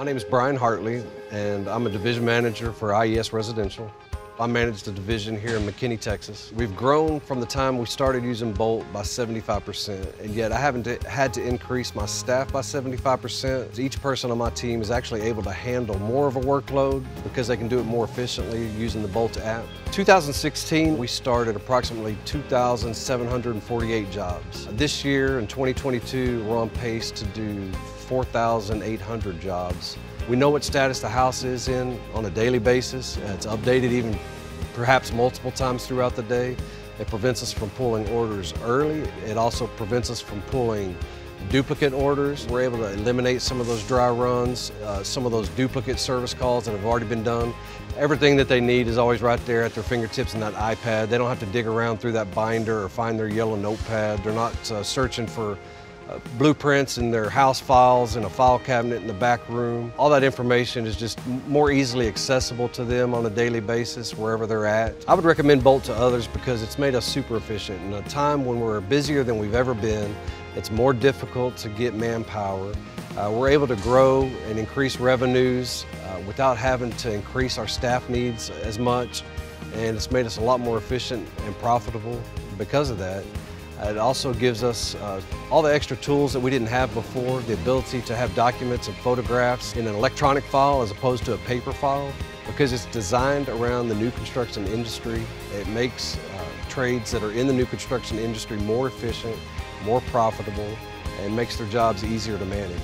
My name is Brian Hartley, and I'm a division manager for IES Residential. I manage the division here in McKinney, Texas. We've grown from the time we started using Bolt by 75%, and yet I haven't had to increase my staff by 75%. Each person on my team is actually able to handle more of a workload because they can do it more efficiently using the Bolt app. 2016, we started approximately 2,748 jobs. This year, in 2022, we're on pace to do 4,800 jobs. We know what status the house is in on a daily basis. It's updated even perhaps multiple times throughout the day. It prevents us from pulling orders early. It also prevents us from pulling duplicate orders. We're able to eliminate some of those dry runs, uh, some of those duplicate service calls that have already been done. Everything that they need is always right there at their fingertips in that iPad. They don't have to dig around through that binder or find their yellow notepad. They're not uh, searching for uh, blueprints and their house files in a file cabinet in the back room. All that information is just more easily accessible to them on a daily basis wherever they're at. I would recommend Bolt to others because it's made us super efficient. In a time when we're busier than we've ever been, it's more difficult to get manpower. Uh, we're able to grow and increase revenues uh, without having to increase our staff needs as much and it's made us a lot more efficient and profitable because of that. It also gives us uh, all the extra tools that we didn't have before, the ability to have documents and photographs in an electronic file as opposed to a paper file. Because it's designed around the new construction industry, it makes uh, trades that are in the new construction industry more efficient, more profitable, and makes their jobs easier to manage.